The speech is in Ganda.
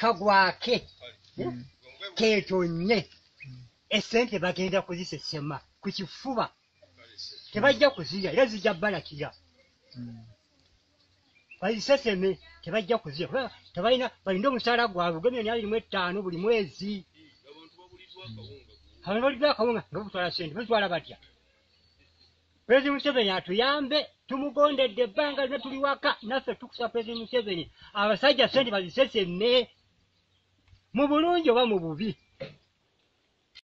kagwake. Mm. keetonye esente bagenda kuzisesema ku kifuba. Tebajja kuzirya era zijja balakira Mm. baziseseme tebajja kuzirya. Kubanga tebalina balina omusaala gwabwe gwe milioni abiri mu etaano buli mwezi. Abantu balidwa akawunga nga butwala sente bazitwala batya? Pulezidenti museveni atuyambe tumugondedde ebbanga lina tuli waka. Naffe tukusaba pulezidenti museveni. Abasajja sente baziseseme mu bulungi oba mu bubi